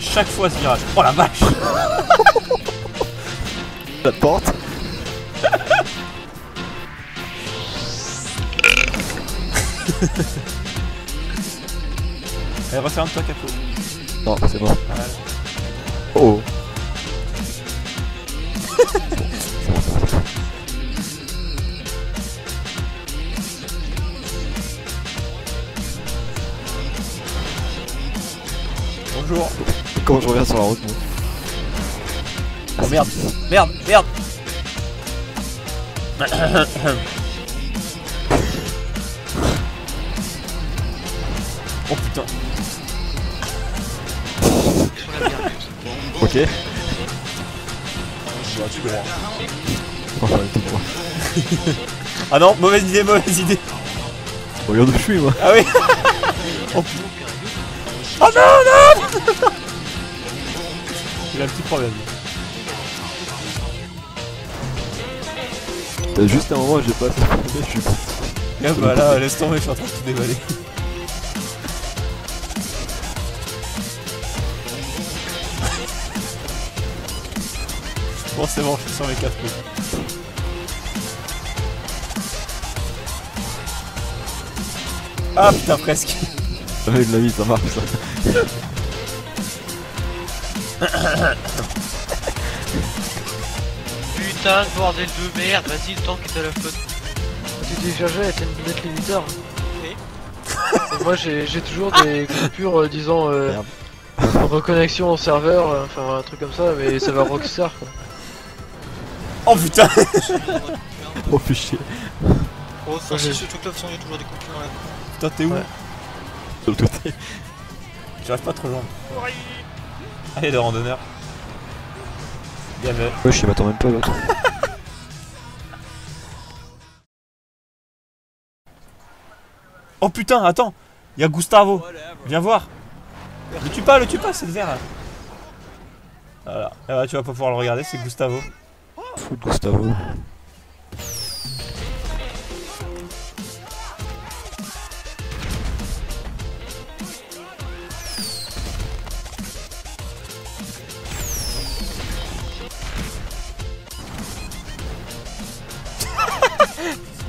Chaque fois ce virage. Oh la vache La porte Allez, referme-toi, Capot. Non, c'est bon. Voilà. Oh Bonjour. Comment je reviens sur la route moi Oh merde, merde, merde. Oh putain. Ok. Oh. Ah non, mauvaise idée, mauvaise idée. Regarde où je suis moi. Ah oui. Oh putain Oh non, non Il a un petit problème. T'as juste un moment où j'ai pas je suis. Et bah là, laisse tomber, je suis en train de tout dévaler. Bon, c'est bon, je suis sur mes 4 coups. Ah putain, presque. Jamais de la vie ça marche ça. Putain de bordel de merde, vas-y, le temps qui t'a la faute. Tu Jaja, t'as une billette limiteur. Oui. Et moi j'ai j'ai toujours des coupures euh, disant euh, reconnexion au serveur, euh, enfin un truc comme ça, mais ça va Rockstar quoi. Oh putain Oh fais chier. Oh, ça c'est ce truc là, il y a toujours des concurrents là. Putain, t'es où? Ouais. De l'autre côté. J'arrive pas te rejoindre. Allez, le randonneur. Bien vu. Ouais je m'attends même pas l'autre. Oh putain, attends Y'a Gustavo Viens voir Le tue pas, le tue pas, c'est le vert là Voilà, Et voilà, tu vas pas pouvoir le regarder, c'est Gustavo. Fou de Gustavo.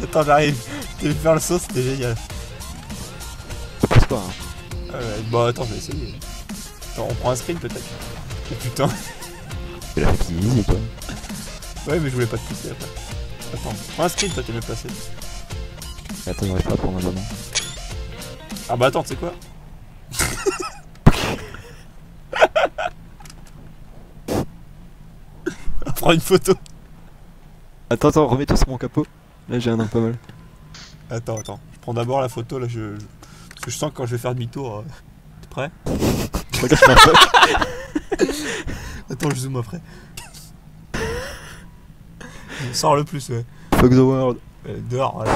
Attends, j'arrive. T'as vu faire le saut, c'était génial. Ça passe pas hein. Ouais, bah attends, je vais essayer. Attends, on prend un screen peut-être. Oh putain. Il a fait easy toi. Ouais, mais je voulais pas te pousser après. Attends, prends un screen, toi, t'es mieux placé. Attends, j'arrive pas à prendre un ballon. Ah bah attends, tu sais quoi? Prends une photo. Attends, attends, remets-toi sur mon capot. Là j'ai un an pas mal. Attends, attends. Je prends d'abord la photo là, je, Parce que je sens que quand je vais faire demi-tour. euh, T'es prêt? Attends, je zoome après. Sors le plus, ouais. Fuck the world. Euh, dehors, voilà.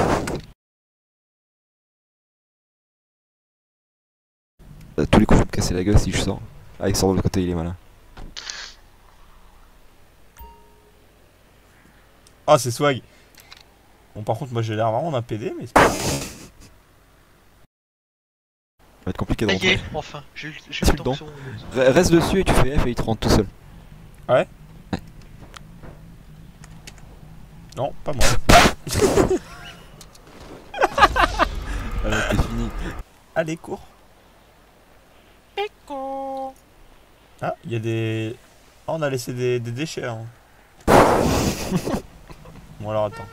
À tous les coups je vais me casser la gueule si je sors. Ah il sort de l'autre côté, il est malin. Ah, c'est swag. Bon, par contre, moi j'ai l'air vraiment d'un PD, mais c'est pas grave. Ça va être compliqué de Ça y est, rentrer. enfin, j'ai le temps Reste dessus et tu fais F et il te rentre tout seul. Non, pas moi. Allez, c'est fini. Allez, cours. Ah, il y a des. Ah, on a laissé des, des déchets. hein. bon, alors attends.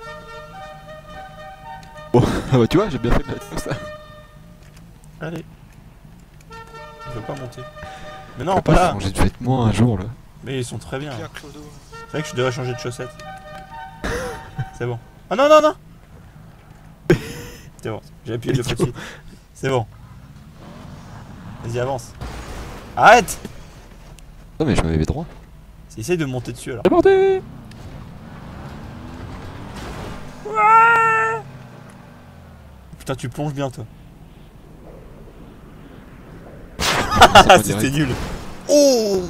Ah bah tu vois, j'ai bien fait de mettre comme ça. Allez. Je veux pas monter. Mais non, pas pas là. changé de vêtements un jour là. Mais ils sont très bien. C'est vrai que je devrais changer de chaussettes. C'est bon. Ah non, non, non C'est bon. J'ai appuyé deux fois dessus. C'est bon. Vas-y, avance. Arrête Non mais je m'avais droit. Essaye de monter dessus alors. Débordé Putain, tu plonges bien toi. C'était nul. Oh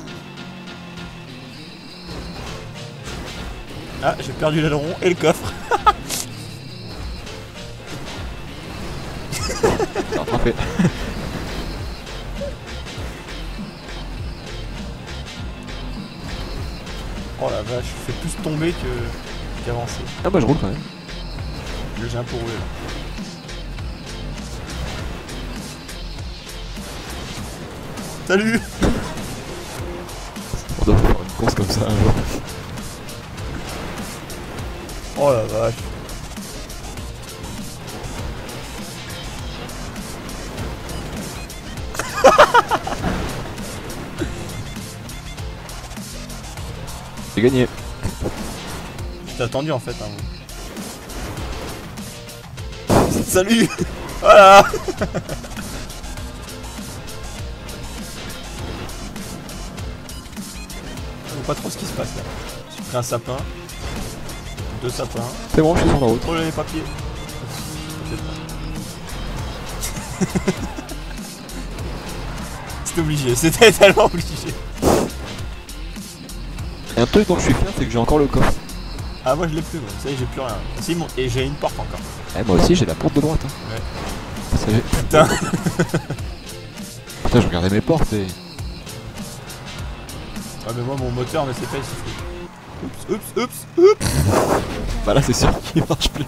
Ah, j'ai perdu l'aileron et le coffre. Oh la vache, je fais plus tomber que qu'avancer. Ah bah je roule quand même. J'ai un peu roulé là. Salut On doit faire une course comme ça un jour. Oh la vache. J'ai gagné. J'ai attendu en fait. Hein. Salut Voilà pas trop ce qui se passe là. J'ai pris un sapin. Deux sapins. C'est bon, je suis sur la route. Oh les papiers. C'était obligé, c'était tellement obligé. Et un truc dont je suis fier, c'est que j'ai encore le coffre. Ah moi je l'ai plus, moi. ça y est j'ai plus rien. Si, mon- Et j'ai une porte encore. Eh, moi aussi, j'ai la porte de droite. Hein. Ouais. Ça, Putain Putain, je regardais mes portes et. Ouais mais moi mon moteur ne sait pas souffle. Oups, oups, oups, oups Bah là, c'est sûr qu'il marche plus.